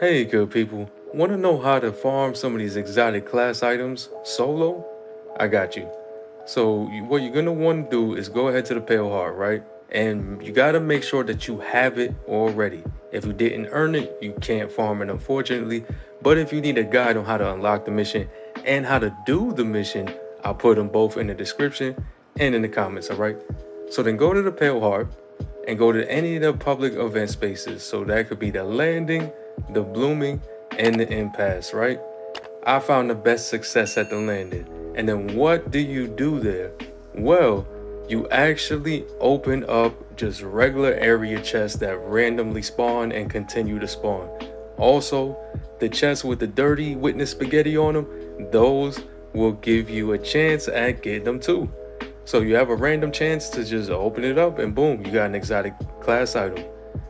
Hey, good people. Want to know how to farm some of these exotic class items solo? I got you. So, what you're going to want to do is go ahead to the Pale Heart, right? And you got to make sure that you have it already. If you didn't earn it, you can't farm it, unfortunately. But if you need a guide on how to unlock the mission and how to do the mission, I'll put them both in the description and in the comments, all right? So then go to the Pale Heart and go to any of the public event spaces. So that could be the landing, the blooming, and the impasse, right? I found the best success at the landing. And then what do you do there? Well, you actually open up just regular area chests that randomly spawn and continue to spawn. Also, the chests with the dirty witness spaghetti on them, those will give you a chance at getting them too. So you have a random chance to just open it up and boom, you got an exotic class item.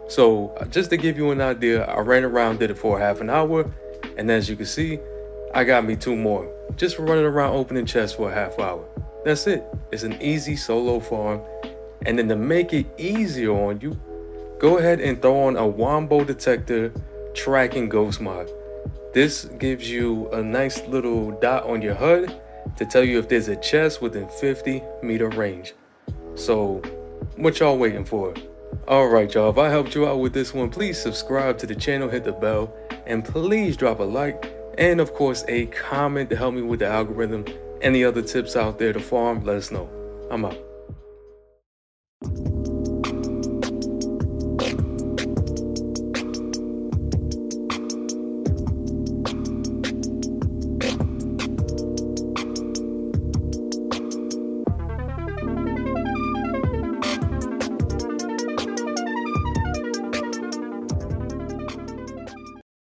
So uh, just to give you an idea, I ran around, did it for half an hour, and as you can see, I got me two more. Just for running around opening chests for a half hour. That's it. It's an easy solo farm. And then to make it easier on you, go ahead and throw on a Wombo detector tracking ghost mod. This gives you a nice little dot on your HUD to tell you if there's a chest within 50 meter range. So, what y'all waiting for? Alright y'all, if I helped you out with this one, please subscribe to the channel, hit the bell, and please drop a like, and of course a comment to help me with the algorithm. Any other tips out there to farm, let us know. I'm out.